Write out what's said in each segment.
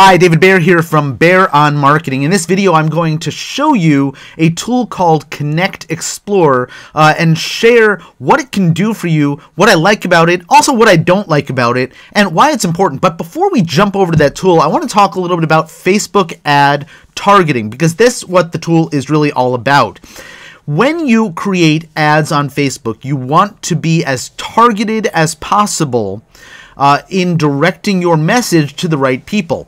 Hi, David Baer here from Baer on Marketing. In this video, I'm going to show you a tool called Connect Explorer uh, and share what it can do for you, what I like about it, also what I don't like about it, and why it's important. But before we jump over to that tool, I want to talk a little bit about Facebook ad targeting because this is what the tool is really all about. When you create ads on Facebook, you want to be as targeted as possible uh, in directing your message to the right people.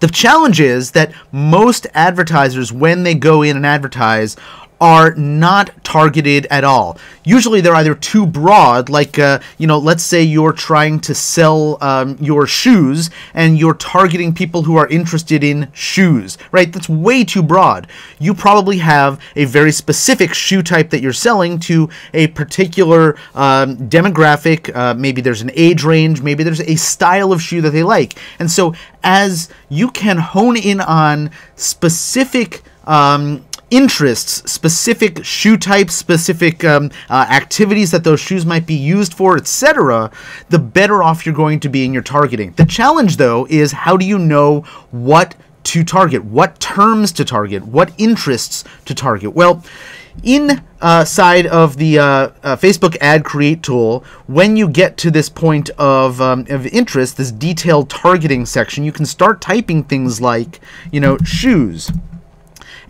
The challenge is that most advertisers, when they go in and advertise, are not targeted at all. Usually they're either too broad, like, uh, you know, let's say you're trying to sell um, your shoes and you're targeting people who are interested in shoes, right? That's way too broad. You probably have a very specific shoe type that you're selling to a particular um, demographic. Uh, maybe there's an age range, maybe there's a style of shoe that they like. And so as you can hone in on specific um, interests, specific shoe types, specific um, uh, activities that those shoes might be used for, etc., the better off you're going to be in your targeting. The challenge, though, is how do you know what to target, what terms to target, what interests to target? Well, inside uh, of the uh, uh, Facebook ad create tool, when you get to this point of, um, of interest, this detailed targeting section, you can start typing things like, you know, shoes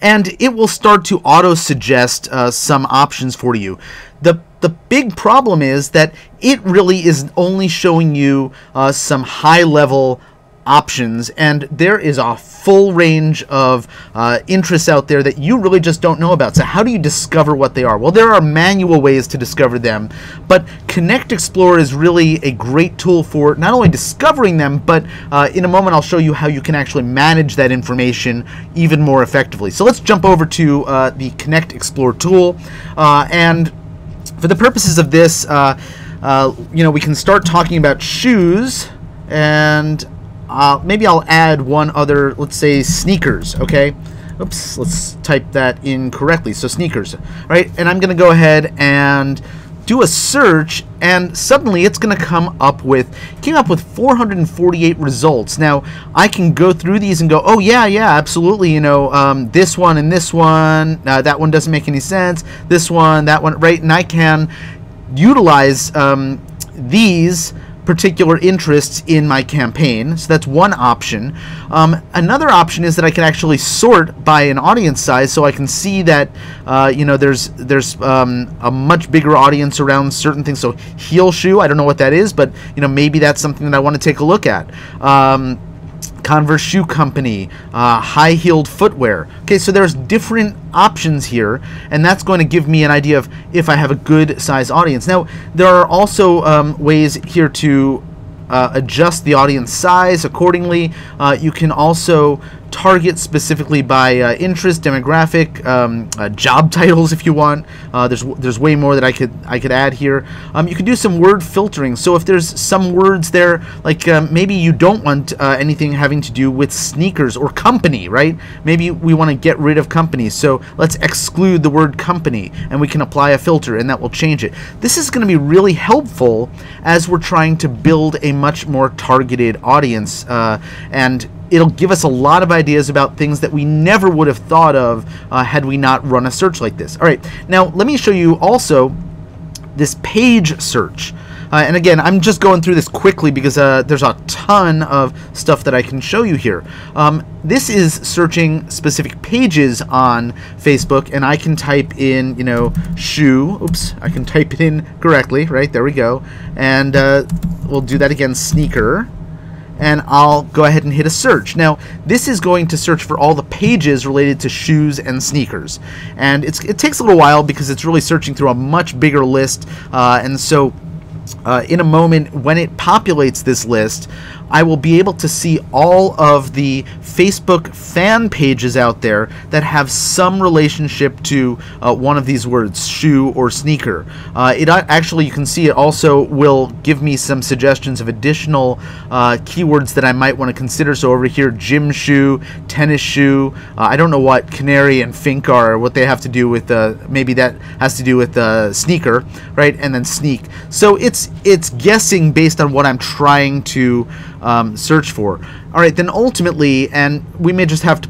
and it will start to auto suggest uh, some options for you. The the big problem is that it really is only showing you uh, some high level options, and there is a full range of uh, interests out there that you really just don't know about. So how do you discover what they are? Well, there are manual ways to discover them, but Connect Explorer is really a great tool for not only discovering them, but uh, in a moment I'll show you how you can actually manage that information even more effectively. So let's jump over to uh, the Connect Explorer tool, uh, and for the purposes of this, uh, uh, you know, we can start talking about shoes and uh, maybe I'll add one other, let's say sneakers, okay? Oops, let's type that in correctly. So sneakers, right? And I'm going to go ahead and do a search and suddenly it's going to come up with came up with 448 results now i can go through these and go oh yeah yeah absolutely you know um, this one and this one uh, that one doesn't make any sense this one that one right and i can utilize um, these particular interests in my campaign. So that's one option. Um, another option is that I can actually sort by an audience size, so I can see that uh, you know there's there's um, a much bigger audience around certain things. So heel shoe, I don't know what that is, but you know maybe that's something that I want to take a look at. Um, Converse Shoe Company, uh, high heeled footwear. Okay, so there's different options here, and that's going to give me an idea of if I have a good size audience. Now, there are also um, ways here to uh, adjust the audience size accordingly. Uh, you can also target specifically by uh, interest, demographic, um, uh, job titles if you want. Uh, there's there's way more that I could I could add here. Um, you can do some word filtering. So if there's some words there, like um, maybe you don't want uh, anything having to do with sneakers or company, right? Maybe we want to get rid of companies. So let's exclude the word company, and we can apply a filter, and that will change it. This is going to be really helpful as we're trying to build a much more targeted audience, uh, and it'll give us a lot of ideas about things that we never would have thought of uh, had we not run a search like this. All right, now let me show you also this page search. Uh, and again, I'm just going through this quickly because uh, there's a ton of stuff that I can show you here. Um, this is searching specific pages on Facebook, and I can type in, you know, shoe. Oops, I can type it in correctly, right? There we go. And uh, we'll do that again, sneaker and I'll go ahead and hit a search. Now, this is going to search for all the pages related to shoes and sneakers. And it takes a little while because it's really searching through a much bigger list. Uh, and so uh, in a moment, when it populates this list, I will be able to see all of the Facebook fan pages out there that have some relationship to uh, one of these words, shoe or sneaker. Uh, it actually, you can see it also will give me some suggestions of additional uh, keywords that I might want to consider. So over here, gym shoe, tennis shoe. Uh, I don't know what canary and fink are, what they have to do with, uh, maybe that has to do with uh, sneaker, right? And then sneak. So it's it's guessing based on what I'm trying to um, search for. All right, then ultimately, and we may just have to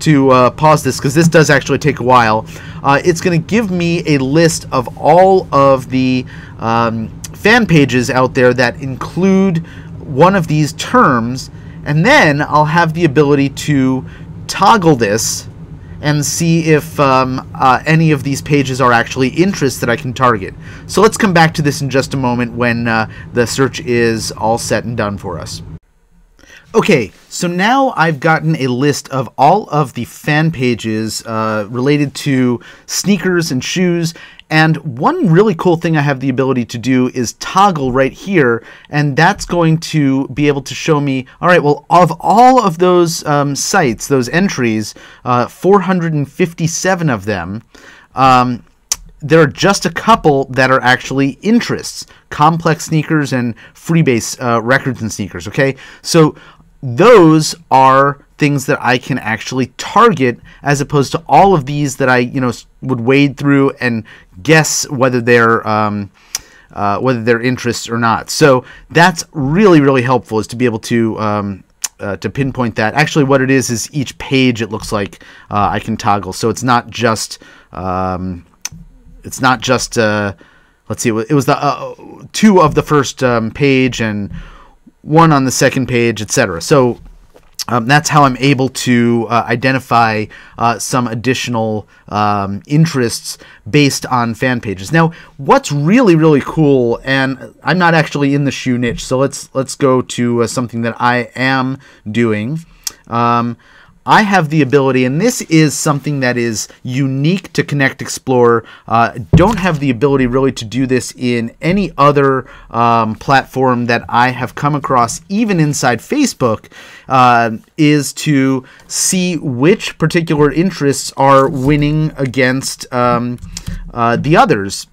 to uh, pause this because this does actually take a while. Uh, it's going to give me a list of all of the um, fan pages out there that include one of these terms, and then I'll have the ability to toggle this and see if um, uh, any of these pages are actually interests that I can target. So let's come back to this in just a moment when uh, the search is all set and done for us. Okay, so now I've gotten a list of all of the fan pages uh, related to sneakers and shoes, and one really cool thing I have the ability to do is toggle right here, and that's going to be able to show me, all right, well, of all of those um, sites, those entries, uh, 457 of them, um, there are just a couple that are actually interests complex sneakers and freebase uh, records and sneakers okay? So those are things that I can actually target as opposed to all of these that I, you know, would wade through and guess whether they're um, uh, whether they're interests or not. So that's really really helpful is to be able to um, uh, to pinpoint that. Actually, what it is is each page it looks like uh, I can toggle. So it's not just um, it's not just uh, let's see, it was the uh, two of the first um, page and one on the second page, etc. So um, that's how I'm able to uh, identify uh, some additional um, interests based on fan pages. Now, what's really really cool, and I'm not actually in the shoe niche, so let's let's go to uh, something that I am doing. Um, I have the ability, and this is something that is unique to Connect Explorer. Uh, don't have the ability really to do this in any other um, platform that I have come across, even inside Facebook, uh, is to see which particular interests are winning against um, uh, the others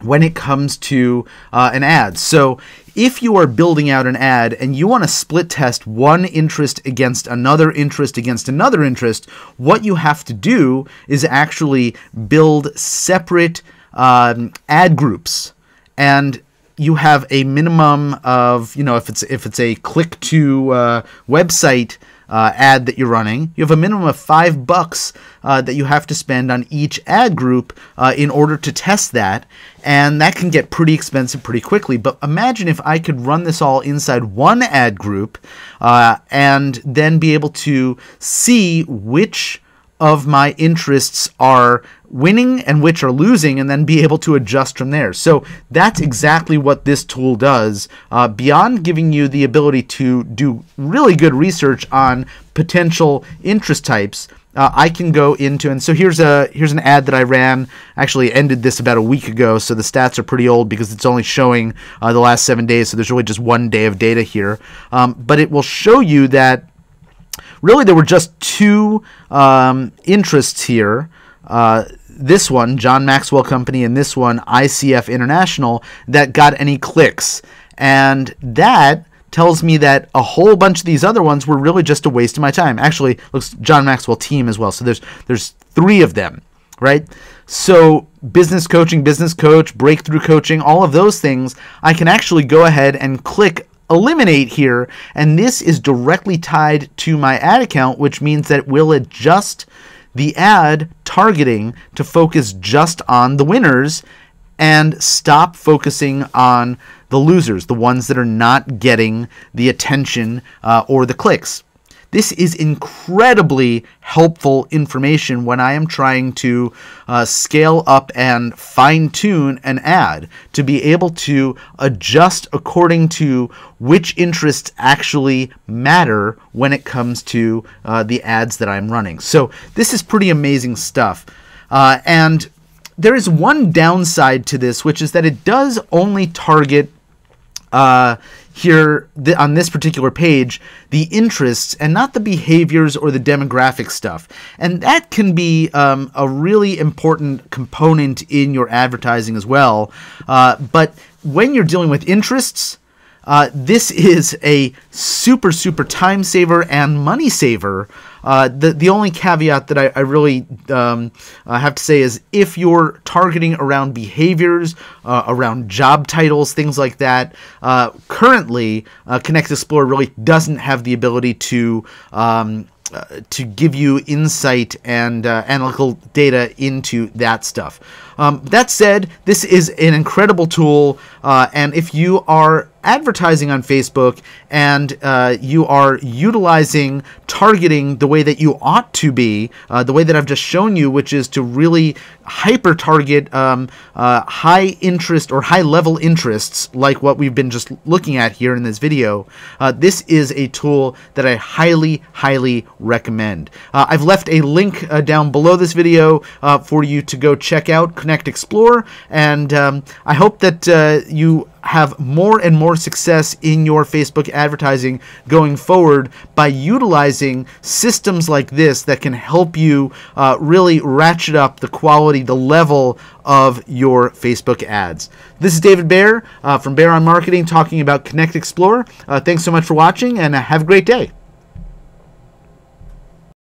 when it comes to uh, an ad. So if you are building out an ad and you want to split test one interest against another interest against another interest, what you have to do is actually build separate um, ad groups. And you have a minimum of, you know, if it's if it's a click to uh, website uh, ad that you're running. You have a minimum of five bucks uh, that you have to spend on each ad group uh, in order to test that, and that can get pretty expensive pretty quickly. But imagine if I could run this all inside one ad group uh, and then be able to see which of my interests are winning and which are losing, and then be able to adjust from there. So that's exactly what this tool does. Uh, beyond giving you the ability to do really good research on potential interest types, uh, I can go into and so here's a here's an ad that I ran. Actually, ended this about a week ago, so the stats are pretty old because it's only showing uh, the last seven days. So there's really just one day of data here, um, but it will show you that really there were just two um, interests here. Uh, this one, John Maxwell Company, and this one, ICF International, that got any clicks. And that tells me that a whole bunch of these other ones were really just a waste of my time. Actually, looks John Maxwell team as well. So there's there's three of them, right? So business coaching, business coach, breakthrough coaching, all of those things, I can actually go ahead and click eliminate here, and this is directly tied to my ad account, which means that we'll adjust the ad targeting to focus just on the winners and stop focusing on the losers, the ones that are not getting the attention uh, or the clicks. This is incredibly helpful information when I am trying to uh, scale up and fine tune an ad to be able to adjust according to which interests actually matter when it comes to uh, the ads that I'm running. So this is pretty amazing stuff. Uh, and there is one downside to this, which is that it does only target uh, here th- on this particular page the interests and not the behaviors or the demographic stuff. And that can be um, a really important component in your advertising as well. Uh, but when you're dealing with interests, uh, this is a super, super time saver and money saver Uh, the the only caveat that I, I really um, uh, have to say is if you're targeting around behaviors, uh, around job titles, things like that. Uh, currently, Connect Explorer really doesn't have the ability to um, to give you insight and analytical data into that stuff. Um, that said, this is an incredible tool, uh, and if you are advertising on Facebook and uh, you are utilizing targeting the way that you ought to be, uh, the way that I've just shown you, which is to really hyper target um, uh, high interest or high level interests like what we've been just looking at here in this video, uh, this is a tool that I highly, highly recommend. Uh, I've left a link uh, down below this video for you to go check out Connect Explore, and um, I hope that you have more and more success in your Facebook advertising going forward by utilizing systems like this that can help you uh, really ratchet up the quality, the level of your Facebook ads. This is David Baer uh, from Baer on Marketing talking about Connect Explorer. Uh, thanks so much for watching and have a great day.